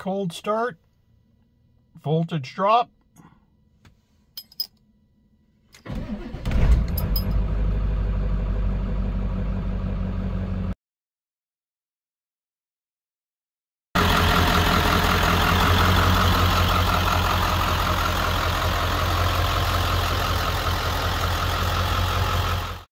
cold start, voltage drop,